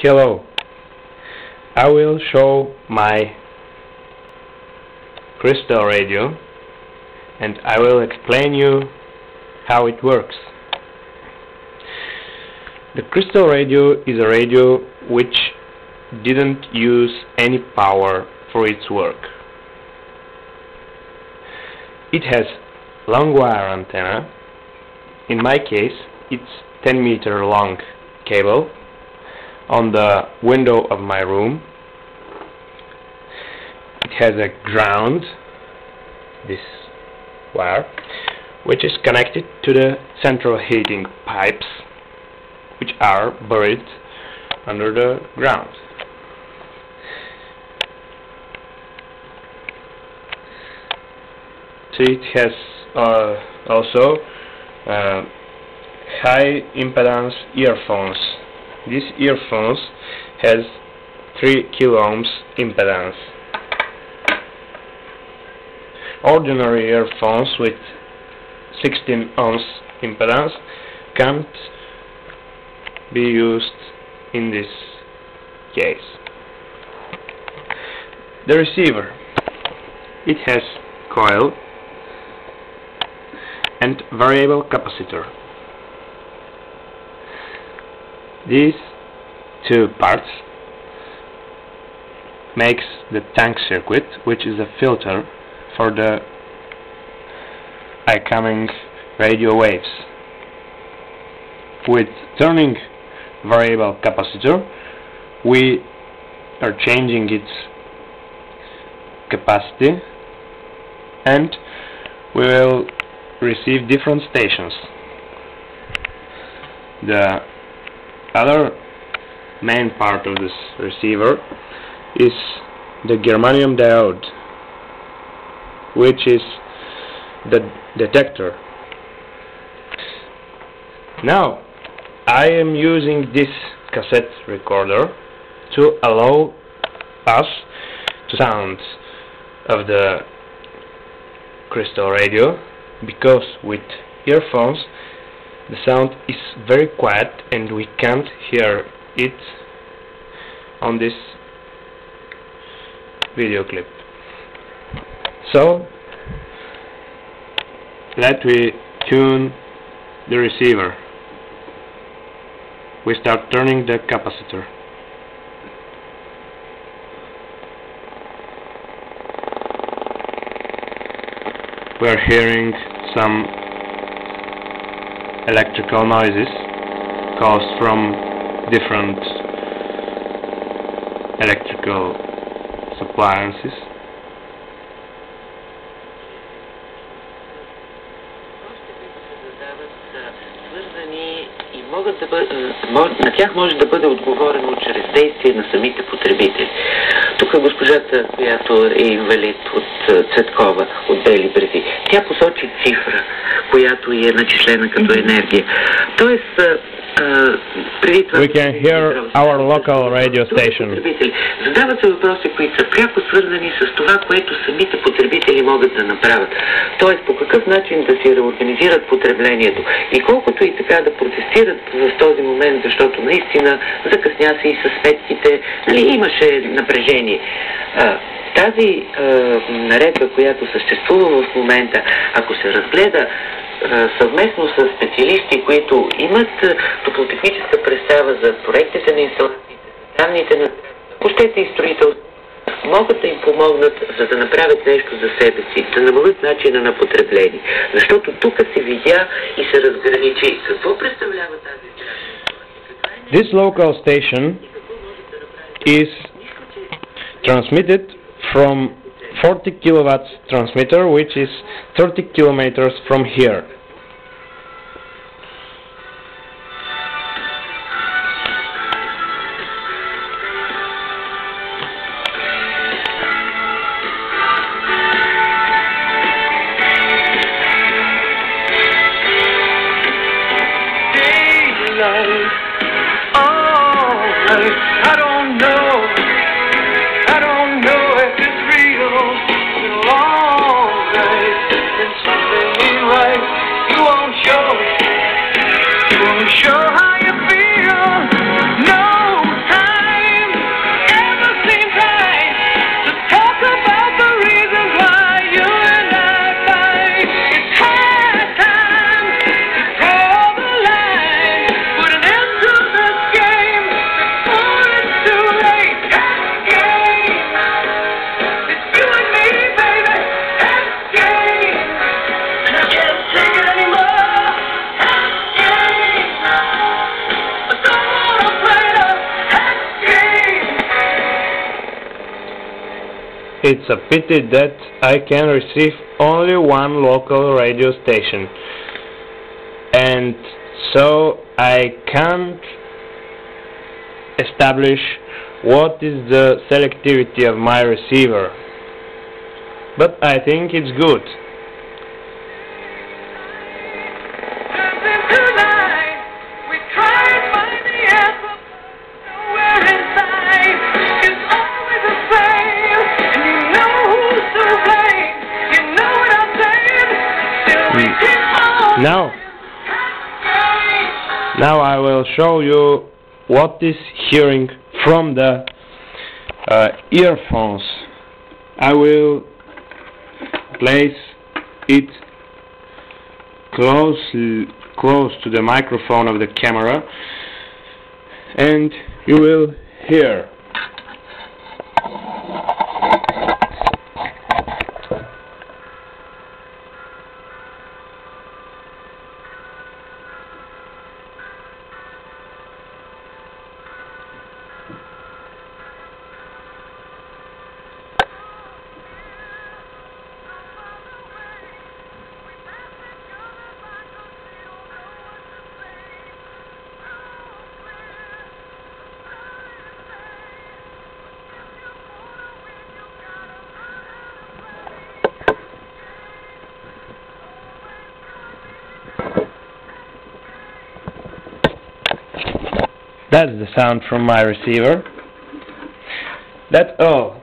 Hello. I will show my crystal radio and I will explain you how it works. The crystal radio is a radio which didn't use any power for its work. It has long wire antenna. In my case, it's 10 meter long cable on the window of my room. It has a ground, this wire, which is connected to the central heating pipes which are buried under the ground. So it has uh, also uh, high impedance earphones. These earphones has 3 kilo ohms impedance. Ordinary earphones with 16 ohms impedance can't be used in this case. The receiver it has coil and variable capacitor. These two parts makes the tank circuit which is a filter for the incoming radio waves. With turning variable capacitor we are changing its capacity and we will receive different stations. The other main part of this receiver is the germanium diode which is the detector. Now I am using this cassette recorder to allow us to sound of the crystal radio because with earphones the sound is very quiet and we can't hear it on this video clip. So let me tune the receiver. We start turning the capacitor. We are hearing some electrical noises caused from different electrical appliances и могат да бъдат, на тях може да бъде отговорено чрез действие на самите потребители. Тук госпожата, която е инвалид от Цветкова, от Бели бреди, тя посочи цифра, която е начислена като енергия. Тоест, това... We can hear our local radio station. Задават се въпроси, които са пряко свързани с това, което самите потребители могат да направят. Тоест, по какъв начин да си реорганизират потреблението. И колкото и така да протестират в този момент, защото наистина закъсня се и със сметките, нали, имаше напрежение. Тази наредба, която съществува в момента, ако се разгледа съвместно с специалисти, които имат топлотехническа представа за проектите на инсталациите, данните на пощете и строителство, могат да им помогнат, за да направят нещо за себе си, да намалят начина на потребление. Защото тук се видя и се разграничи. Какво представлява тази This local station is transmitted from 40 kilowatts transmitter which is 30 kilometers from here it's a pity that I can receive only one local radio station. And so I can't establish what is the selectivity of my receiver. But I think it's good. Now I will show you what is hearing from the uh, earphones. I will place it close close to the microphone of the camera and you will hear That's the sound from my receiver. That's all. Oh,